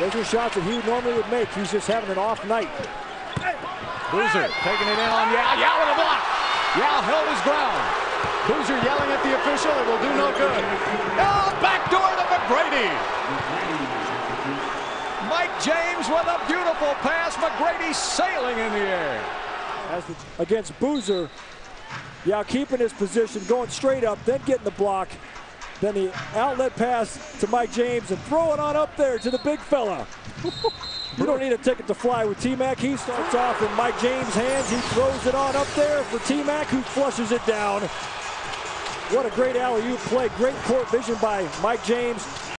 Those are shots that he normally would make. He's just having an off night. Boozer taking it in on Yao. Yao with a block. Yao held his ground. Boozer yelling at the official. It will do no good. Oh, backdoor to McGrady. Mike James with a beautiful pass. McGrady sailing in the air. As the, against Boozer, Yao keeping his position, going straight up, then getting the block. Then the outlet pass to Mike James and throw it on up there to the big fella. you don't need a ticket to fly with T-Mac. He starts off in Mike James' hands. He throws it on up there for T-Mac, who flushes it down. What a great alley-oop play. Great court vision by Mike James.